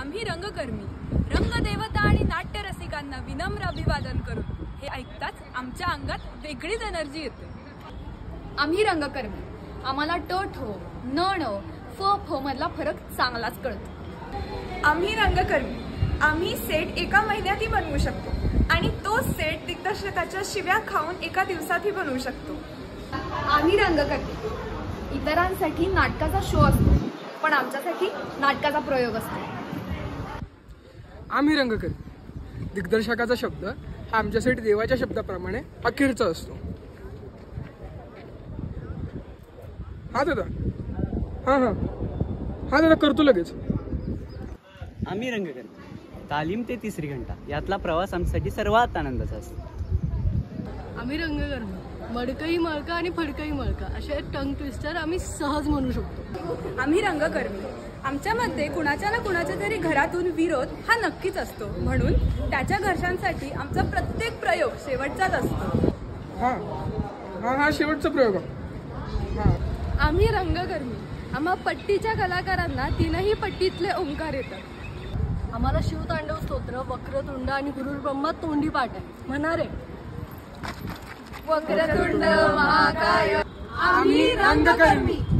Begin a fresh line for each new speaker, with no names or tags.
आम्ही रंगकर्मी रंगदेवता आणि नाट्य रसिकांना विनम्र अभिवादन करून हे ऐकताच आमच्या अंगात वेगळीच एनर्जी येते.
आम्ही रंगकर्मी. आम्हाला ट ठो न ण फ फ मधला फरक चांगलाच कळतो.
आम्ही रंगकर्मी. आम्ही सेट एका महिन्यातही बनवू शकतो आणि तो सेट दिग्दर्शकाच्या शिव्या खाऊन एका दिवसातही बनवू शकतो.
आम्ही रंगकर्मी. इतरांसाठी नाटकाचा शो असतो पण आमच्यासाठी नाटकाचा प्रयोग असतो.
आम्ही रंगकर्मी दिग्दर्शकाचा शब्द हा आमच्यासाठी देवाच्या शब्दाप्रमाणे अखेरचा असतो. हा दादा. हां हां. हां दादा करतो लगेच.
आम्ही रंगकर्मी तालीम ते तिसरी घंटा. यातला प्रवास आमच्यासाठी सर्वात आनंदाचा असतो.
आम्ही रंगकर्मी मडकही मळका आणि फडकही मळका. असे टंग ट्विस्टर आम्ही सहज म्हणू शकतो.
आम्ही रंगकर्मी आमच्यामध्ये कुणाच्या ना कुणाच्या तरी घरातून विरोध हा नक्कीच असतो. म्हणून त्याच्या घरच्यांसाठी आमचा प्रत्येक प्रयोग शेवटचाच असतो.
हां. हां हा शेवटचा प्रयोग. हां.
आम्ही रंगकर्मी. आम्हा पट्टीच्या कलाकारांना तीनही पट्टीतले ओंकार येतात. आम्हाला शिवतांडव स्तोत्र वक्रतुंड आणि गुरुर ब्रह्मा तोंडी पाठ आहे. म्हणा रे
वक्रतुंड महाकाय. आम्ही रंगकर्मी.